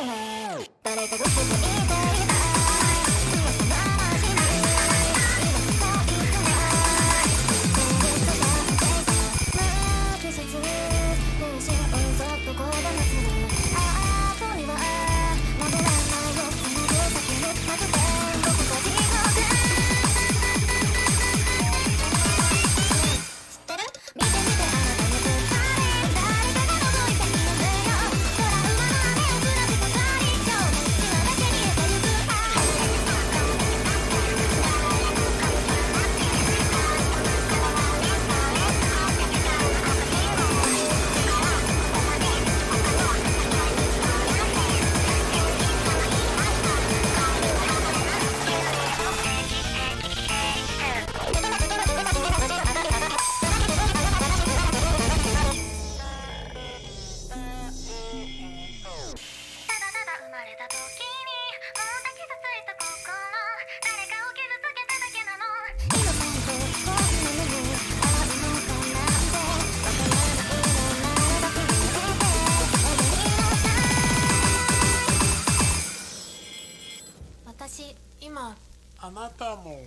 誰かが僕にいたあなたも。